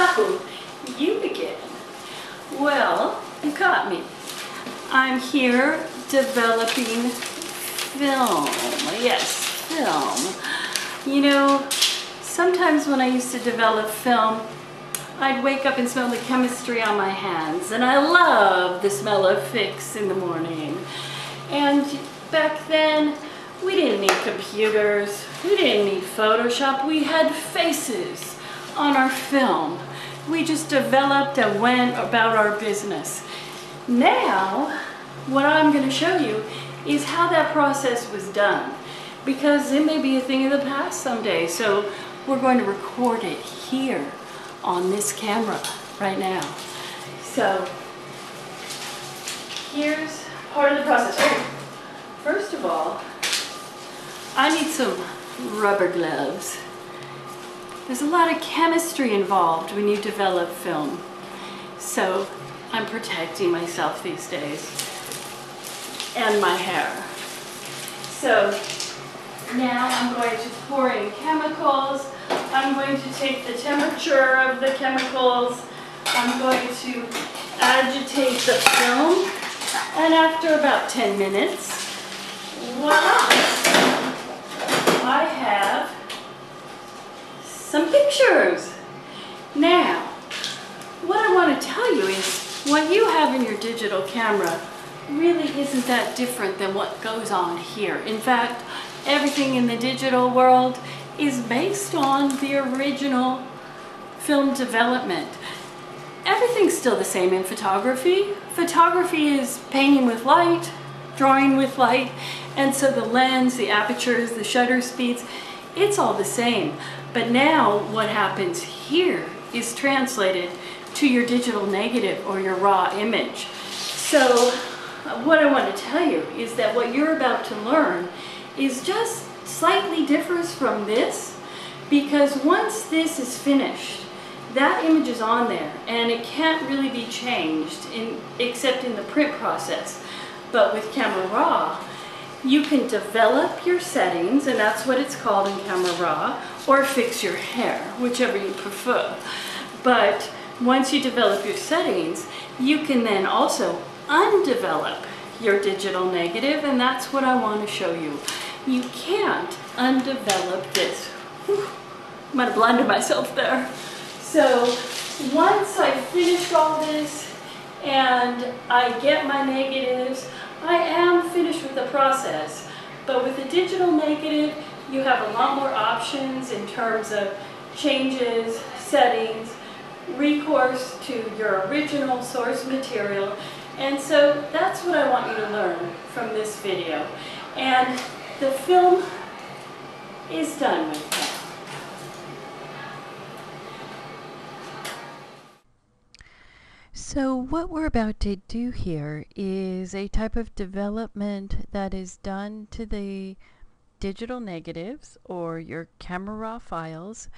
Oh, you again. Well, you caught me. I'm here developing film. Yes, film. You know, sometimes when I used to develop film, I'd wake up and smell the chemistry on my hands, and I love the smell of fix in the morning. And back then, we didn't need computers, we didn't need Photoshop, we had faces on our film. We just developed and went about our business. Now, what I'm going to show you is how that process was done because it may be a thing of the past someday. So we're going to record it here on this camera right now. So here's part of the process. Oh, first of all, I need some rubber gloves. There's a lot of chemistry involved when you develop film. So I'm protecting myself these days and my hair. So now I'm going to pour in chemicals. I'm going to take the temperature of the chemicals. I'm going to agitate the film. And after about 10 minutes, voila, I have some pictures. Now, what I want to tell you is what you have in your digital camera really isn't that different than what goes on here. In fact, everything in the digital world is based on the original film development. Everything's still the same in photography. Photography is painting with light, drawing with light, and so the lens, the apertures, the shutter speeds, it's all the same. But now what happens here is translated to your digital negative or your raw image. So what I want to tell you is that what you're about to learn is just slightly differs from this because once this is finished, that image is on there and it can't really be changed in, except in the print process. But with Camera Raw, you can develop your settings, and that's what it's called in Camera Raw, or fix your hair, whichever you prefer. But once you develop your settings, you can then also undevelop your digital negative, and that's what I want to show you. You can't undevelop this. Whew, might have blinded myself there. So once I finish all this and I get my negatives, I am finished with the process. But with the digital negative, you have a lot more options in terms of changes, settings, recourse to your original source material. And so that's what I want you to learn from this video. And the film is done with now. So what we're about to do here is a type of development that is done to the digital negatives or your camera raw files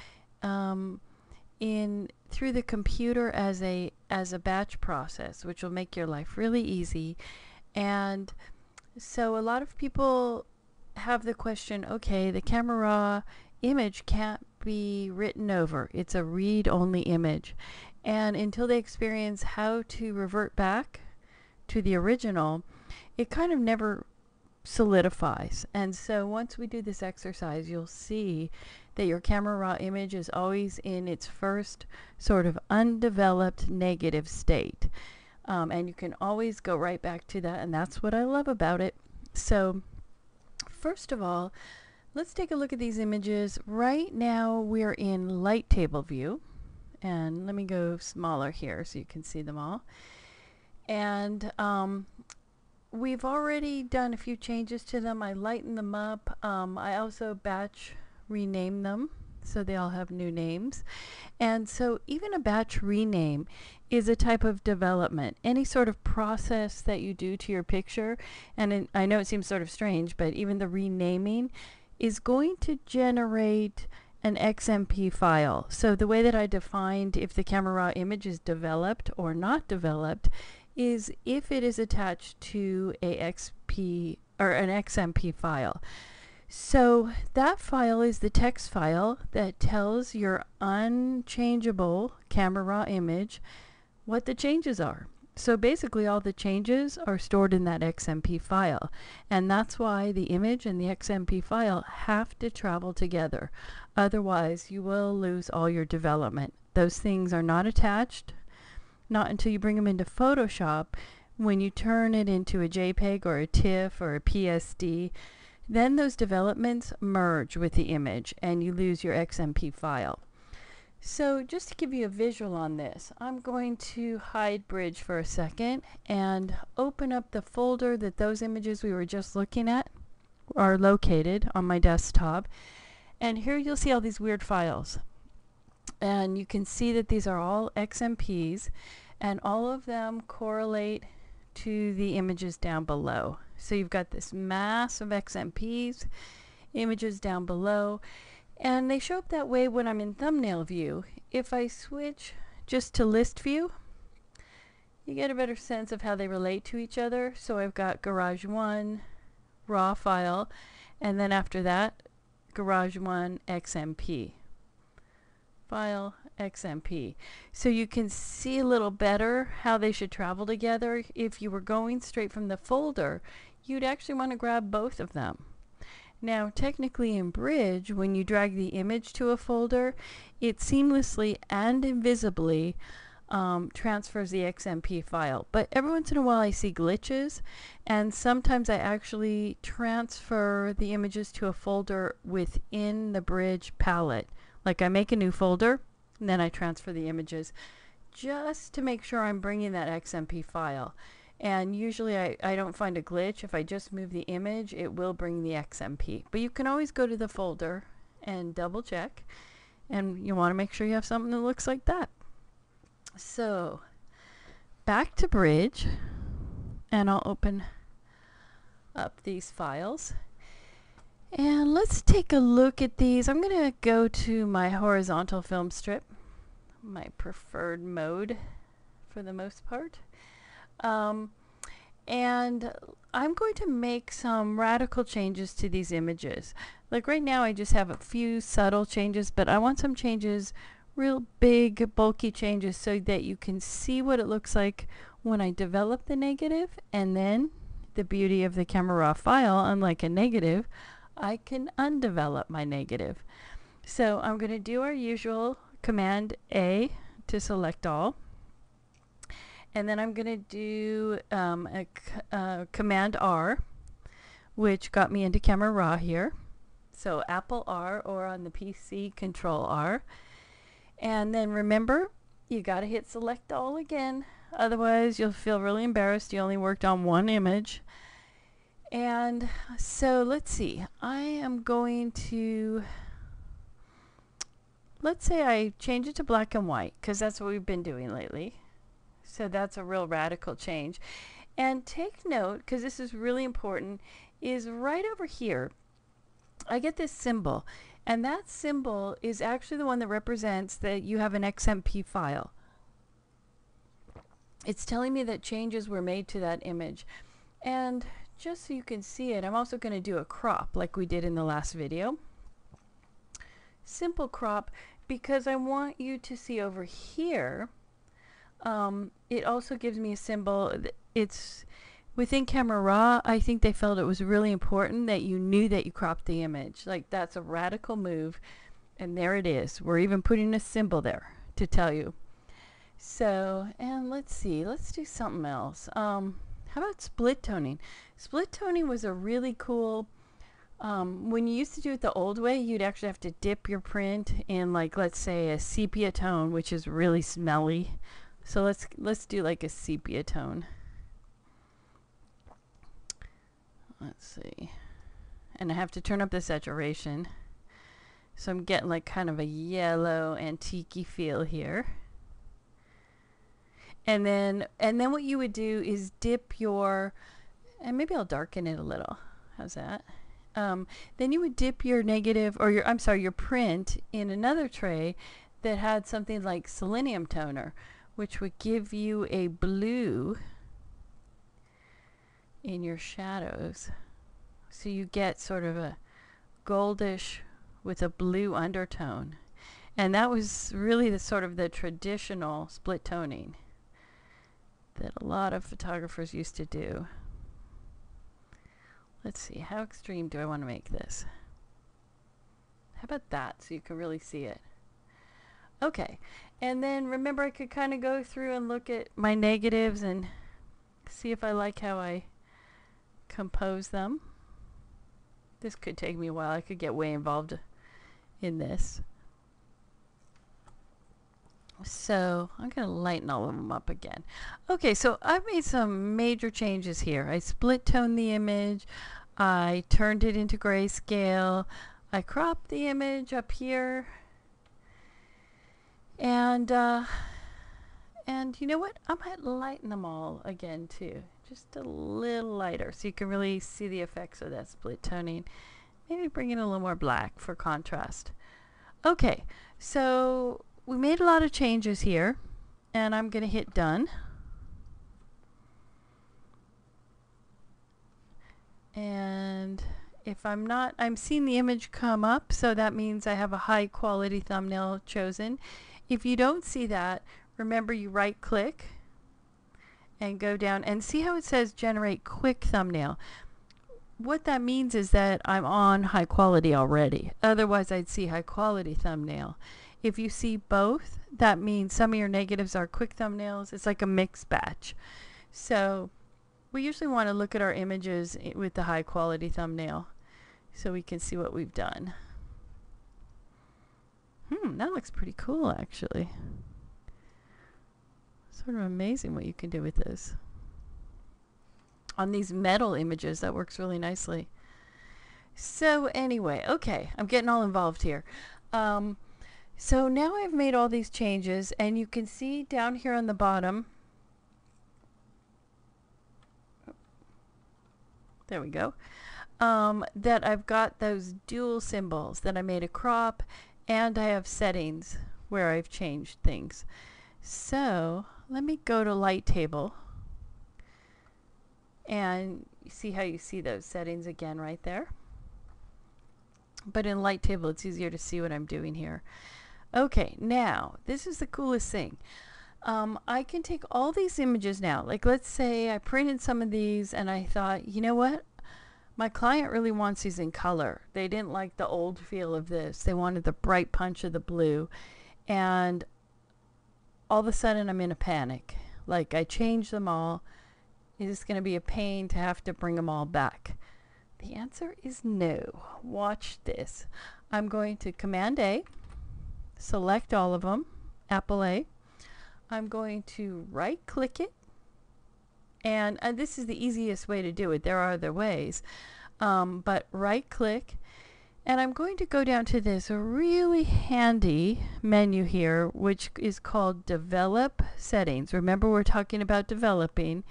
um, in through the computer as a as a batch process which will make your life really easy. And so a lot of people have the question okay the camera raw image can't be written over. It's a read only image. And until they experience how to revert back to the original it kind of never solidifies and so once we do this exercise you'll see that your camera raw image is always in its first sort of undeveloped negative state. Um, and you can always go right back to that, and that's what I love about it. So, first of all, let's take a look at these images. Right now, we're in light table view. And let me go smaller here so you can see them all. And um, we've already done a few changes to them. I lighten them up. Um, I also batch rename them so they all have new names. And so even a batch rename is a type of development. Any sort of process that you do to your picture, and in, I know it seems sort of strange, but even the renaming is going to generate an XMP file. So the way that I defined if the camera raw image is developed or not developed is if it is attached to a XP or an XMP file. So that file is the text file that tells your unchangeable camera raw image what the changes are. So basically all the changes are stored in that XMP file and that's why the image and the XMP file have to travel together. Otherwise you will lose all your development. Those things are not attached not until you bring them into Photoshop when you turn it into a JPEG or a TIFF or a PSD then those developments merge with the image and you lose your XMP file. So just to give you a visual on this, I'm going to hide Bridge for a second and open up the folder that those images we were just looking at are located on my desktop. And here you'll see all these weird files. And you can see that these are all XMPs and all of them correlate to the images down below. So you've got this mass of XMPs, images down below, and they show up that way when I'm in thumbnail view. If I switch just to list view, you get a better sense of how they relate to each other. So I've got Garage 1 raw file, and then after that, Garage 1 XMP file XMP. So you can see a little better how they should travel together. If you were going straight from the folder, you'd actually want to grab both of them. Now technically in Bridge, when you drag the image to a folder, it seamlessly and invisibly um, transfers the XMP file. But every once in a while I see glitches and sometimes I actually transfer the images to a folder within the Bridge palette. Like I make a new folder and then I transfer the images just to make sure I'm bringing that XMP file. And usually I, I don't find a glitch. If I just move the image, it will bring the XMP. But you can always go to the folder and double check. And you want to make sure you have something that looks like that. So back to Bridge. And I'll open up these files. And let's take a look at these. I'm going to go to my horizontal film strip, my preferred mode for the most part. Um, and I'm going to make some radical changes to these images. Like right now I just have a few subtle changes, but I want some changes, real big bulky changes so that you can see what it looks like when I develop the negative and then the beauty of the camera raw file, unlike a negative, I can undevelop my negative. So I'm going to do our usual Command A to select all. And then I'm going to do um, a uh, Command R, which got me into Camera Raw here. So Apple R or on the PC Control R. And then remember, you got to hit Select All again. Otherwise, you'll feel really embarrassed. You only worked on one image. And so let's see. I am going to, let's say I change it to black and white because that's what we've been doing lately. So that's a real radical change. And take note, because this is really important, is right over here, I get this symbol. And that symbol is actually the one that represents that you have an XMP file. It's telling me that changes were made to that image. And just so you can see it, I'm also going to do a crop like we did in the last video. Simple crop because I want you to see over here um, it also gives me a symbol. It's within Camera Raw. I think they felt it was really important that you knew that you cropped the image. Like that's a radical move. And there it is. We're even putting a symbol there to tell you. So, and let's see. Let's do something else. Um, how about split toning? Split toning was a really cool um, when you used to do it the old way, you'd actually have to dip your print in like, let's say a sepia tone, which is really smelly. So let's let's do like a sepia tone. Let's see. And I have to turn up the saturation. So I'm getting like kind of a yellow antique feel here. And then and then what you would do is dip your and maybe I'll darken it a little. How's that? Um, then you would dip your negative or your I'm sorry your print in another tray that had something like selenium toner which would give you a blue in your shadows. So you get sort of a, goldish with a blue undertone. And that was really the sort of the traditional split toning that a lot of photographers used to do. Let's see, how extreme do I want to make this? How about that so you can really see it? Okay, and then remember I could kind of go through and look at my negatives and see if I like how I compose them. This could take me a while. I could get way involved in this. So I'm going to lighten all of them up again. Okay, so I've made some major changes here. I split toned the image. I turned it into grayscale. I cropped the image up here. And, uh, and you know what? I might lighten them all again too. Just a little lighter so you can really see the effects of that split toning. Maybe bring in a little more black for contrast. Okay, so we made a lot of changes here and I'm going to hit done. And if I'm not, I'm seeing the image come up, so that means I have a high quality thumbnail chosen. If you don't see that, remember you right click and go down and see how it says generate quick thumbnail. What that means is that I'm on high quality already. Otherwise I'd see high quality thumbnail. If you see both, that means some of your negatives are quick thumbnails. It's like a mixed batch. So we usually want to look at our images with the high quality thumbnail so we can see what we've done. Hmm, that looks pretty cool actually. Sort of amazing what you can do with this. On these metal images, that works really nicely. So anyway, okay, I'm getting all involved here. Um, so now I've made all these changes and you can see down here on the bottom, there we go, um, that I've got those dual symbols that I made a crop and I have settings where I've changed things. So let me go to light table and see how you see those settings again right there. But in light table it's easier to see what I'm doing here. Okay, now, this is the coolest thing. Um, I can take all these images now. Like, let's say I printed some of these and I thought, you know what? My client really wants these in color. They didn't like the old feel of this. They wanted the bright punch of the blue. And all of a sudden I'm in a panic. Like, I changed them all. Is this going to be a pain to have to bring them all back? The answer is no. Watch this. I'm going to Command A select all of them, Apple A. I'm going to right click it and, and this is the easiest way to do it. There are other ways. Um, but right click and I'm going to go down to this really handy menu here which is called develop settings. Remember we're talking about developing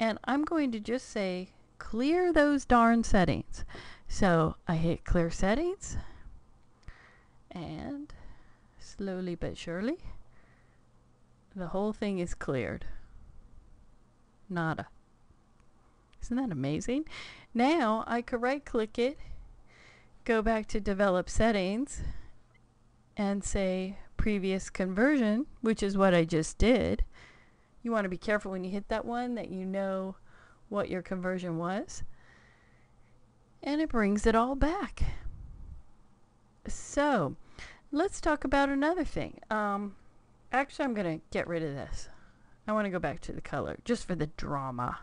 and I'm going to just say clear those darn settings. So I hit clear settings and slowly but surely, the whole thing is cleared. Nada. Isn't that amazing? Now I could right click it, go back to develop settings, and say previous conversion, which is what I just did. You want to be careful when you hit that one that you know what your conversion was. And it brings it all back. So, let's talk about another thing. Um, actually, I'm going to get rid of this. I want to go back to the color just for the drama.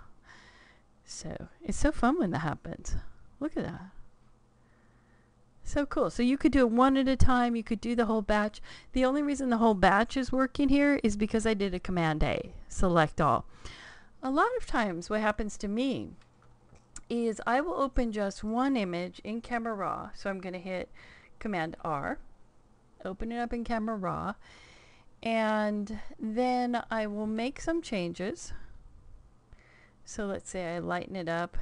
So it's so fun when that happens. Look at that. So cool. So you could do it one at a time. You could do the whole batch. The only reason the whole batch is working here is because I did a Command A, select all. A lot of times what happens to me is I will open just one image in Camera Raw. So I'm going to hit Command R open it up in Camera Raw, and then I will make some changes. So let's say I lighten it up,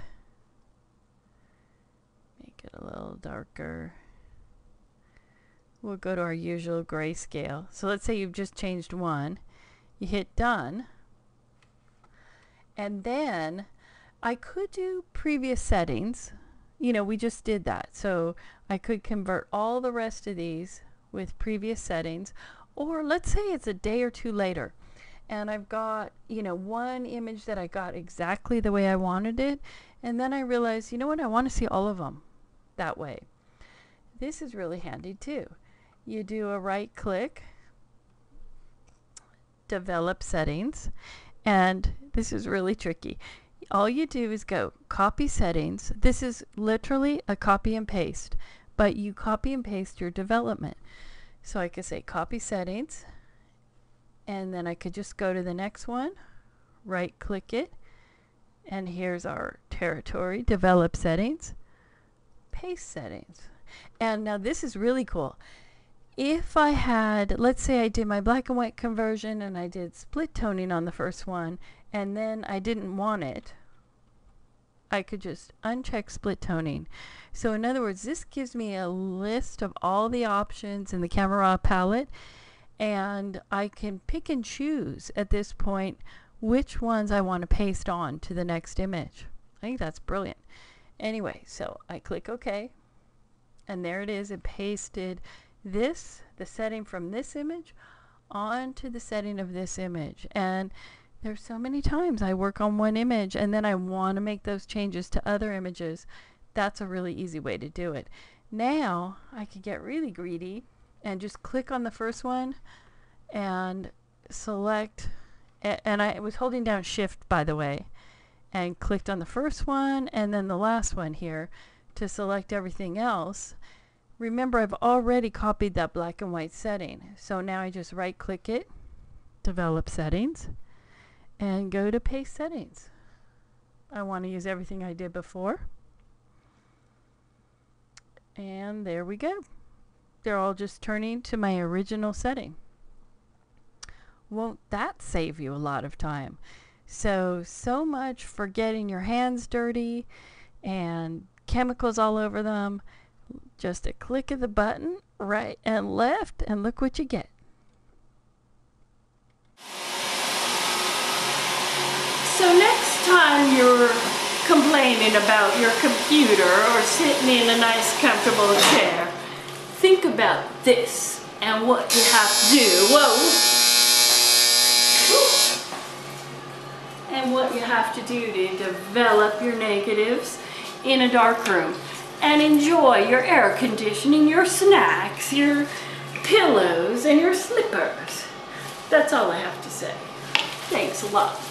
make it a little darker. We'll go to our usual grayscale. So let's say you've just changed one. You hit done. And then I could do previous settings. you know, we just did that. So I could convert all the rest of these with previous settings. Or let's say it's a day or two later and I've got, you know, one image that I got exactly the way I wanted it. And then I realize you know what, I want to see all of them that way. This is really handy too. You do a right click, develop settings, and this is really tricky. All you do is go copy settings. This is literally a copy and paste, but you copy and paste your development. So I could say copy settings, and then I could just go to the next one, right click it, and here's our territory, develop settings, paste settings. And now this is really cool. If I had, let's say I did my black and white conversion and I did split toning on the first one, and then I didn't want it, I could just uncheck split toning. So in other words, this gives me a list of all the options in the Camera palette and I can pick and choose at this point which ones I want to paste on to the next image. I think that's brilliant. Anyway, so I click OK and there it is. It pasted this, the setting from this image onto the setting of this image. And there's so many times I work on one image and then I want to make those changes to other images. That's a really easy way to do it. Now I could get really greedy and just click on the first one and select and I was holding down shift by the way and clicked on the first one and then the last one here to select everything else remember I've already copied that black and white setting so now I just right click it develop settings and go to paste settings I want to use everything I did before and there we go they're all just turning to my original setting. Won't that save you a lot of time? So, so much for getting your hands dirty and chemicals all over them. Just a click of the button, right and left, and look what you get. So next time you're complaining about your computer or sitting in a nice comfortable chair, think about this and what you have to do. Whoa. And what you have to do to develop your negatives in a dark room and enjoy your air conditioning, your snacks, your pillows, and your slippers. That's all I have to say. Thanks a lot.